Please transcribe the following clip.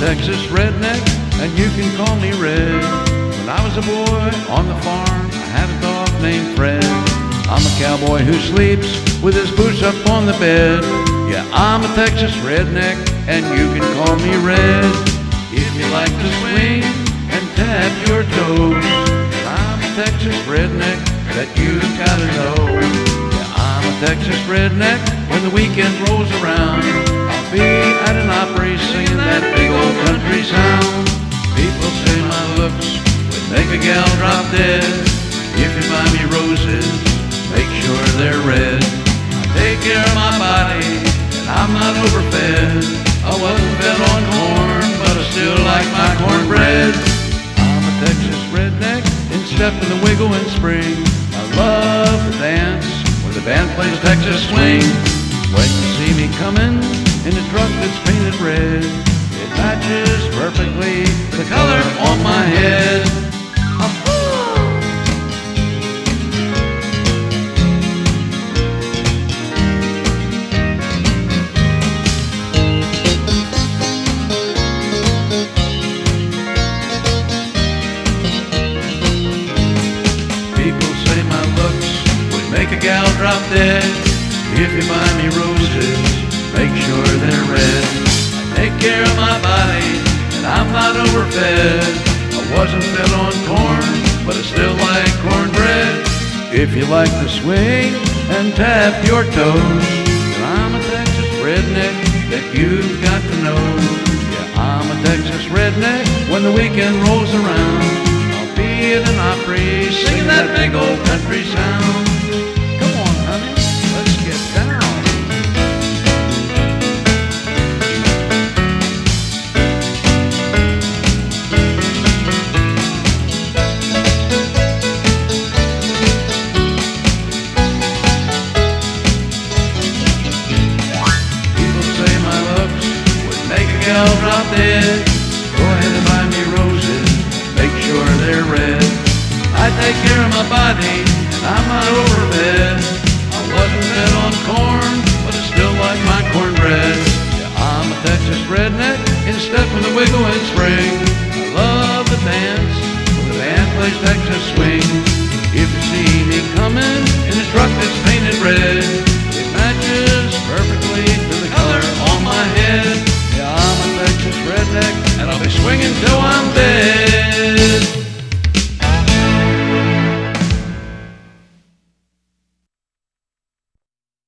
Texas redneck, and you can call me Red. When I was a boy on the farm, I had a dog named Fred. I'm a cowboy who sleeps with his boots up on the bed. Yeah, I'm a Texas redneck, and you can call me Red. If you like to swing and tap your toes, I'm a Texas redneck that you gotta know. Yeah, I'm a Texas redneck. When the weekend rolls around, be at an Opry singing that big old country sound. People say my looks would make a gal drop dead. If you buy me roses, make sure they're red. I take care of my body, and I'm not overfed. I wasn't fed on corn, but I still like my cornbread. I'm a Texas redneck in step with the wiggle in spring. I love to dance when the band plays Texas swing. When you see me coming in a truck that's painted red, it matches perfectly the color on my head. People say my looks would make a gal drop dead. If you buy me roses, make sure they're red. I take care of my body, and I'm not overfed. I wasn't fed on corn, but I still like cornbread. If you like to swing and tap your toes, then I'm a Texas redneck that you've got to know. Yeah, I'm a Texas redneck when the weekend rolls around. I'll be in an Opry singing that big old country sound. smells not dead. Go ahead and buy me roses, make sure they're red. I take care of my body, I'm not overfed. I wasn't fed on corn, but I still like my cornbread. Yeah, I'm a Texas redneck, in step with the wiggle and spring. I love the dance, when the band plays Texas swing. If you see me coming in a truck that's painted red. singing, no